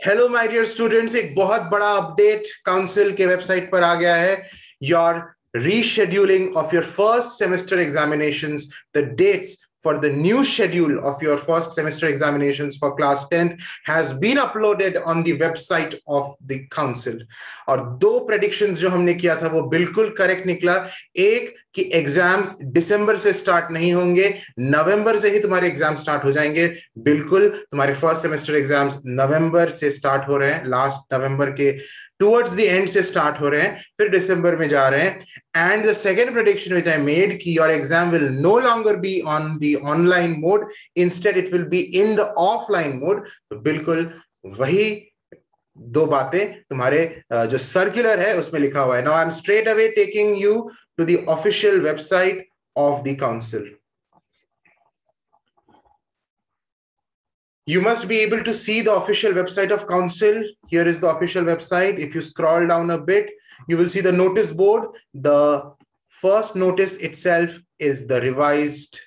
Hello my dear students एक बहुत बड़ा अपडेट काउंसिल के वेबसाइट पर आ गया है। Your rescheduling of your first semester examinations the dates for the new schedule of your first semester examinations for class 10th has been uploaded on the website of the council. और दो predictions जो हमने किया था वो बिल्कुल correct निकला। एक कि एग्ज़ाम्स दिसंबर से स्टार्ट नहीं होंगे नवंबर से ही तुम्हारे एग्ज़ाम स्टार्ट हो जाएँगे। बिल्कुल, तुम्हारे फ़र्स्ट सेमेस्टर एग्ज़ाम्स नवंबर से स्टार्ट हो रहे हैं। लास्ट नवंबर के टुवर्ड्स द एंड से स्टार्ट हो रहे हैं, फिर दिसंबर में जा रहे हैं। And the second prediction which I made कि your exam will no longer be on the online mode instead it will be in the offline mode तो बिल्कुल वही दो बातें तुम्हारे जो सर्कुलर है, उसमें लिखा हुआ है। Now I am straight away taking you to the official website of the council You must be able to see the official website of council. Here is the official website. If you scroll down a bit, you will see the notice board. The first notice itself is the revised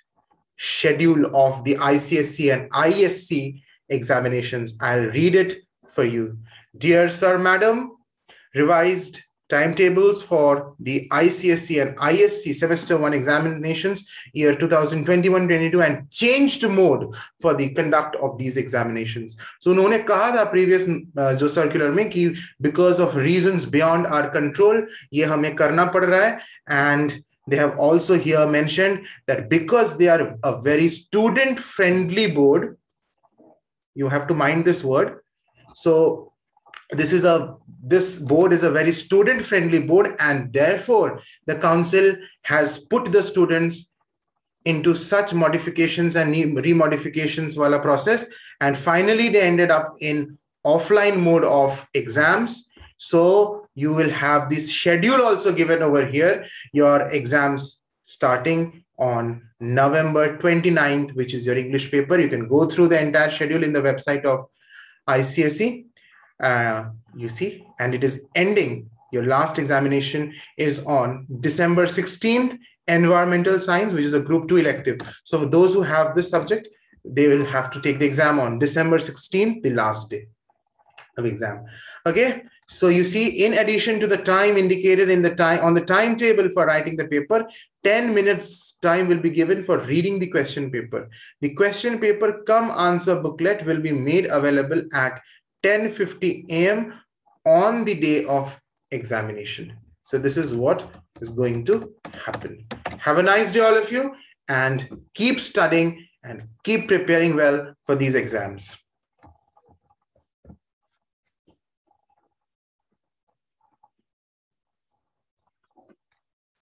schedule of the ICSE and ISC examinations. I'll read it for you. Dear sir, madam, revised timetables for the ICSE and ISC semester one examinations year 2021-22 and changed mode for the conduct of these examinations. So उन्होंने कहा था previous uh, जो circular में कि because of reasons beyond our control ये हमें करना पड़ रहा है and they have also here mentioned that because they are a very student friendly board you have to mind this word so this is a this board is a very student friendly board and therefore the council has put the students into such modifications and remodifications while a process. And finally they ended up in offline mode of exams. So you will have this schedule also given over here your exams starting on november 29th which is your english paper. You can go through the entire schedule in the website of icse uh, you see, and it is ending. Your last examination is on December 16th, environmental science, which is a group two elective. So those who have this subject, they will have to take the exam on December 16th, the last day of exam. Okay. So you see, in addition to the time indicated in the time on the timetable for writing the paper, 10 minutes time will be given for reading the question paper. The question paper cum answer booklet will be made available at 10:50 a.m. on the day of examination. So this is what is going to happen. Have a nice day, all of you, and keep studying and keep preparing well for these exams.